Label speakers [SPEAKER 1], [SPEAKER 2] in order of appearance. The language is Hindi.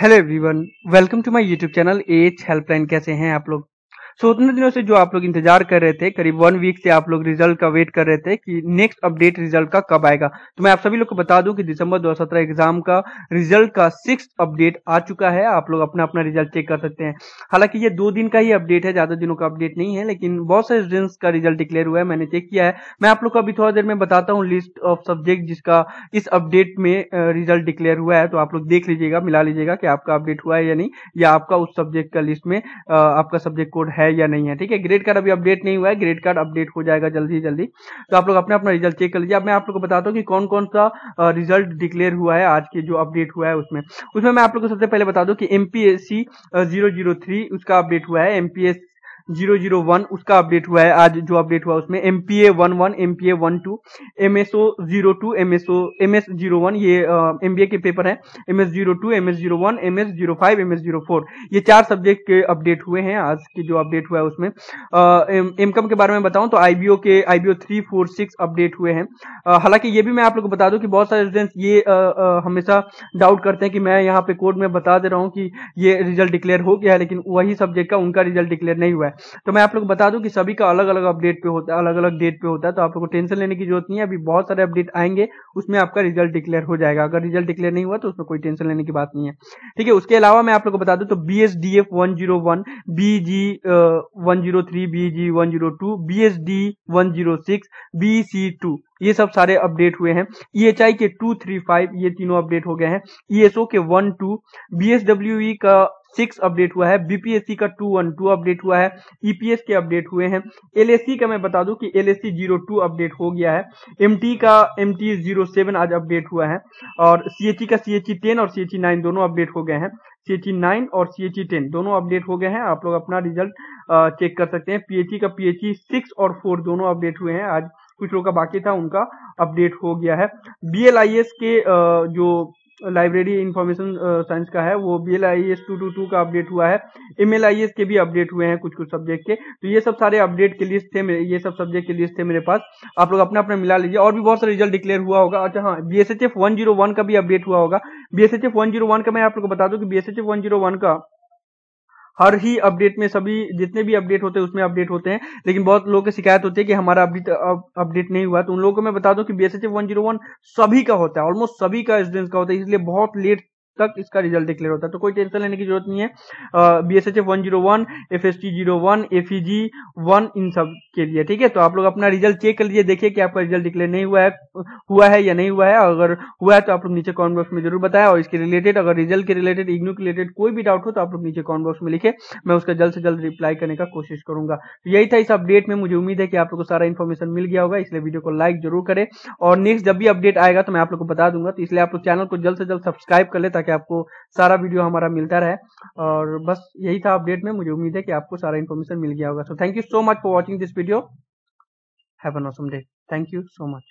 [SPEAKER 1] Hello everyone welcome to my YouTube channel H helpline. कैसे हैं आप लोग? सो उतने दिनों से जो आप लोग इंतज़ार कर रहे थे, करीब वन वीक से आप लोग रिज़ल्ट का वेट कर रहे थे कि नेक्स्ट अपडेट रिज़ल्ट का कब आएगा। तो मैं आप सभी लोग को बता दूँ कि दिसंबर 2017 एग्ज़ाम का रिज़ल्ट का सिक्स अपडेट आ चुका है। आप लोग अपना अपना रिज़ल्ट चेक कर सकते हैं। हालाँकि ये दो दिन का ही अपडेट है, ज़्यादा दिनों का अपडेट नहीं है, लेकिन बहुत सारे स्टूडेंट्स का रिज़ल्ट डिक्लेयर हुआ है, मैंने चेक किया है। मैं आप लोग को अभी थोड़ा देर में बताता हूँ लिस्ट ऑफ़ सब्जेक्ट जिसका इस अपडेट में रिज़ल्ट डिक्लेयर हुआ है। तो आप लोग देख लीजिएगा, मिला लीजिएगा कि आपका अपडेट हुआ है या नहीं, या आपका उस सब्जेक्ट का लिस्ट में आपका सब्जेक्ट कोड है या नहीं है, ठीक है? ग्रेड कार्ड अभी अपडेट नहीं हुआ है ग्रेड कार्ड अपडेट हो जाएगा जल्दी जल्दी। तो आप लोग अपने अपना रिज़ल्ट चेक कर लीजिए। अब मैं आप लोग को बताता हूँ कि कौन कौन सा रिज़ल्ट डिक्लेयर हुआ है आज के जो अपडेट हुआ है उसमें। उसमें मैं आप लोग को सबसे पहले बता दूँ कि एमपीएससी ज़ीरो ज़ीरो थ्री उसका अपडेट हुआ है। एमपीएस ज़ीरो ज़ीरो वन उसका अपडेट हुआ है। आज जो अपडेट हुआ उसमें M P A one one M P A one two M S O zero two M S O M S zero one, ये एम बी ए के पेपर है। M S zero two M S zero one M S zero five M S zero four. ये चार सब्जेक्ट के अपडेट हुए हैं। आज के जो अपडेट हुआ है उसमें एम कम के बारे में बताऊँ तो आई बी ओ के I B O three four six update हुए हैं। हालाँकि ये भी मैं आप लोग को बता दूँ कि बहुत सारे स्टूडेंट्स ये हमेशा डाउट करते हैं कि मैं यहाँ पे कोर्ट में बता दे रहा हूँ कि ये रिज़ल्ट डिक्लेयर हो गया है, लेकिन वही सब्जेक्ट का उनका रिज़ल्ट डिक्लेयर नहीं हुआ है। तो मैं आप लोग बता दूँ कि सभी का अलग अलग अपडेट पे होता है अलग अलग डेट पे होता है तो आप लोग को टेंशन लेने की ज़रूरत नहीं है। अभी बहुत सारे अपडेट आएँगे, उसमें आपका रिज़ल्ट डिक्लेयर हो जाएगा। अगर रिज़ल्ट डिक्लेयर नहीं हुआ तो उसमें कोई टेंशन लेने की बात नहीं है। ठीक है, उसके अलावा मैं आप लोग को बता दूँ तो B S D F one zero one B G one zero three B G one zero two B S D one zero six B C two ये सब सारे अपडेट हुए हैं। ई एच आई के टू थ्री फाइव ये तीनों अपडेट हो गए हैं। E S K one two B का सिक्स अपडेट हुआ है। बीपीएससी का टू वन टू अपडेट हुआ है। ईपीएस के अपडेट हुए हैं। एलएससी का मैं बता दूँ कि एलएससी ज़ीरो टू अपडेट हो गया है। एमटी का एमटी ज़ीरो सेवन आज अपडेट हुआ है। और सीएचई का सीएचई टेन और सीएचई नाइन दोनों अपडेट हो गए हैं। सीएचई नाइन और सीएचई टेन दोनों अपडेट हो गए हैं। आप लोग अपना रिज़ल्ट चेक कर सकते हैं। पीएचई का पीएचई सिक्स और फोर दोनों अपडेट हुए हैं आज। कुछ लोग का बाकी था, उनका अपडेट हो गया है। बीएलआईएस के जो लाइब्रेरी इंफॉर्मेशन साइंस का है, वो B L I S two two two का अपडेट हुआ है। एम एल आई एस के भी अपडेट हुए हैं कुछ कुछ सब्जेक्ट के। तो ये सब सारे अपडेट के लिस्ट थे, ये सब सब्जेक्ट के लिस्ट थे मेरे पास। आप लोग अपना अपना मिला लीजिए। और भी बहुत सारे रिज़ल्ट डिक्लेयर हुआ होगा। अच्छा हाँ B S H F one zero one का भी अपडेट हुआ होगा। B S H F one zero one का मैं आप लोग को बता दूँ कि B S H F one zero one का हर ही अपडेट में सभी, जितने भी अपडेट होते हैं, उसमें अपडेट होते हैं। लेकिन बहुत लोगों की शिकायत होती है कि हमारा अपडेट अपडेट नहीं हुआ। तो उन लोगों को मैं बता दूँ कि बी एस एच वन सभी का होता है ऑलमोस्ट सभी का स्टूडेंट्स का होता है, इसलिए बहुत लेट तक इसका रिज़ल्ट डिक्लेयर होता है। तो कोई टेंशन लेने की ज़रूरत नहीं है। B S H F one zero one F S T zero one F E G one इन सब के लिए, ठीक है? तो आप लोग अपना रिज़ल्ट चेक कर लीजिए, देखिए कि आपका रिज़ल्ट डिक्लेयर नहीं हुआ है हुआ है या नहीं हुआ है। अगर हुआ है तो आप लोग नीचे कॉमेंट बॉक्स में ज़रूर बताया और इसके रिलेटेड अगर रिज़ल्ट के रिलेटेड इग्नू के रिलेटेड कोई भी डाउट हो तो आप लोग नीचे कॉमेंट बॉक्स में लिखे। मैं उसका जल्द से जल्द रिप्लाई करने का कोशिश करूँगा। तो यही था इस अपडेट में। मुझे उम्मीद है कि आप लोग को सारा इन्फॉर्मेशन मिल गया होगा। इसलिए वीडियो को लाइक ज़रूर करें। और नेक्स्ट जब भी अपडेट आएगा तो मैं आप लोग को बता दूँगा। तो इसलिए आप लोग चैनल को जल्द से जल्द सब्सक्राइब कर ले ताकि आपको सारा वीडियो हमारा मिलता रहे। और बस यही था अपडेट में। मुझे उम्मीद है कि आपको सारा इन्फॉर्मेशन मिल गया होगा। So thank you so much for watching this video have an awesome day thank you so much